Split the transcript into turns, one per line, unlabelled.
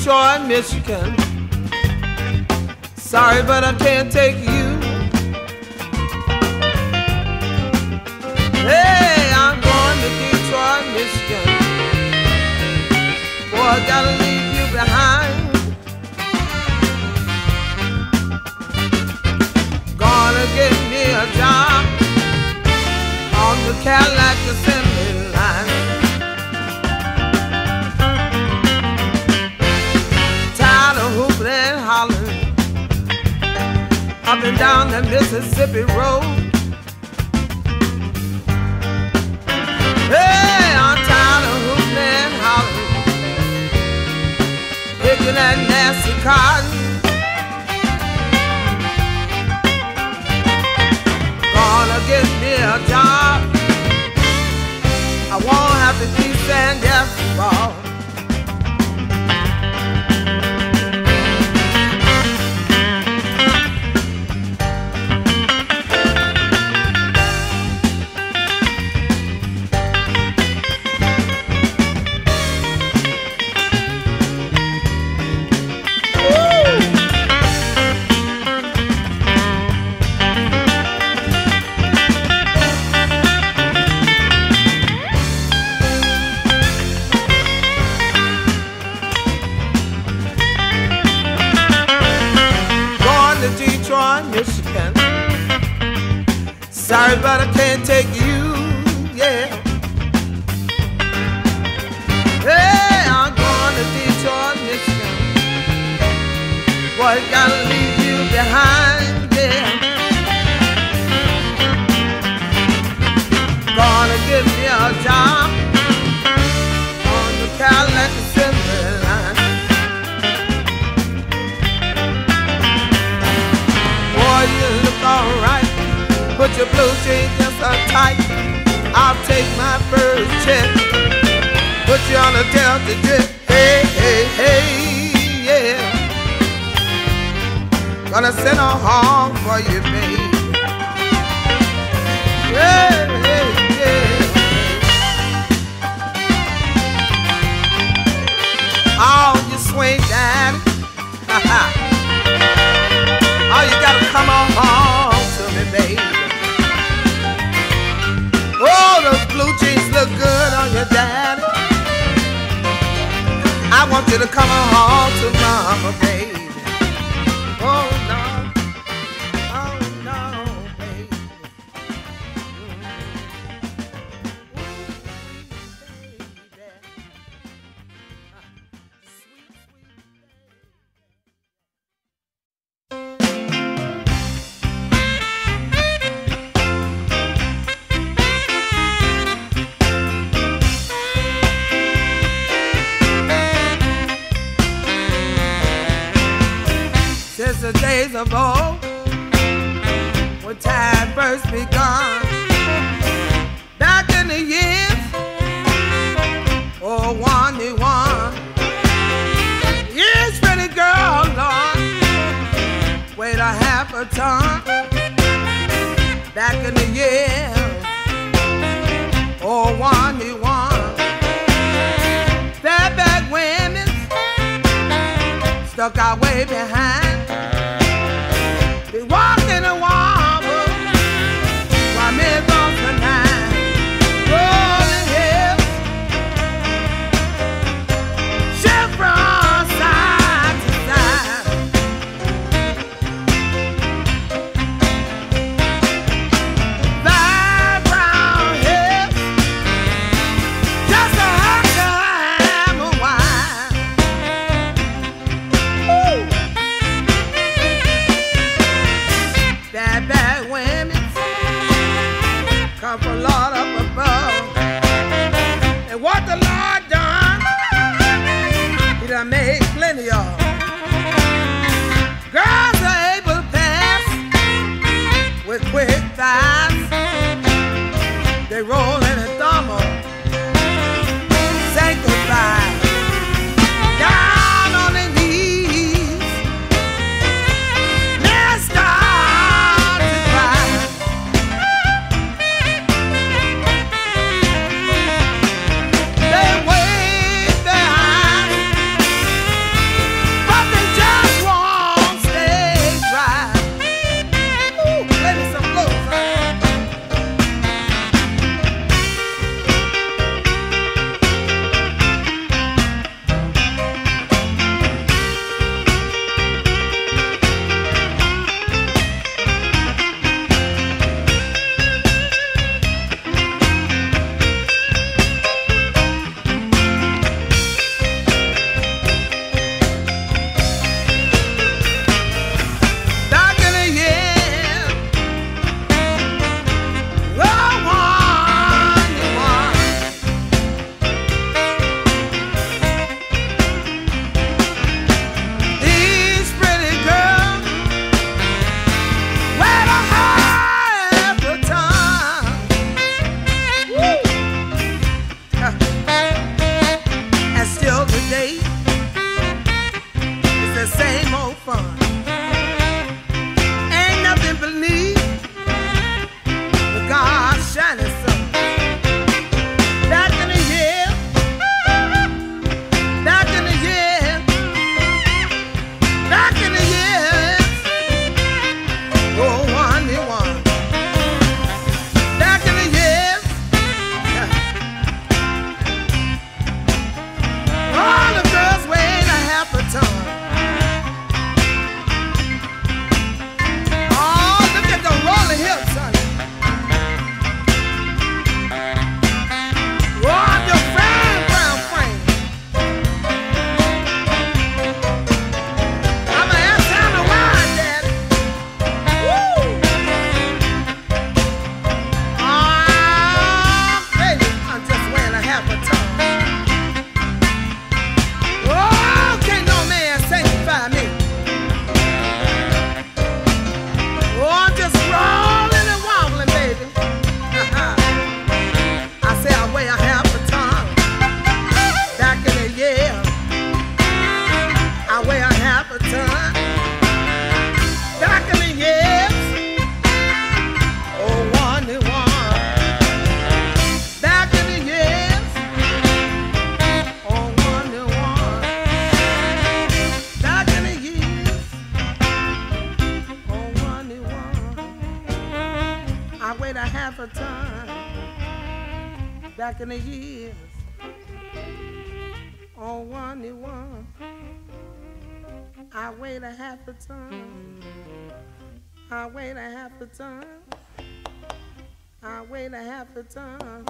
Detroit, Michigan. Sorry, but I can't take you. Hey, I'm going to Detroit, Michigan. Boy, I gotta leave and hollering up and down the Mississippi Road. Hey, I'm tired of hooting and hollering, picking that nasty cotton. Sorry, but I can't take you, yeah. Hey, I'm going to Detroit, Michigan. Boy, gotta leave you behind, yeah. Gonna give me a job first. Put you on a Delta jet. Hey, hey, hey, yeah. Gonna send her home for you, yeah, yeah. Good on your daddy. I want you to come home to mama, baby. The days of old, when time first begun, back in the years, oh, one, one. Yes, pretty girl, Lord, weighed a half a ton. Back in the year, oh, one, one. That back women stuck our way behind. They walking a wobble a half a ton back in the years on one one. I weighed a half a ton. I weighed a half a ton. I weighed a half a ton.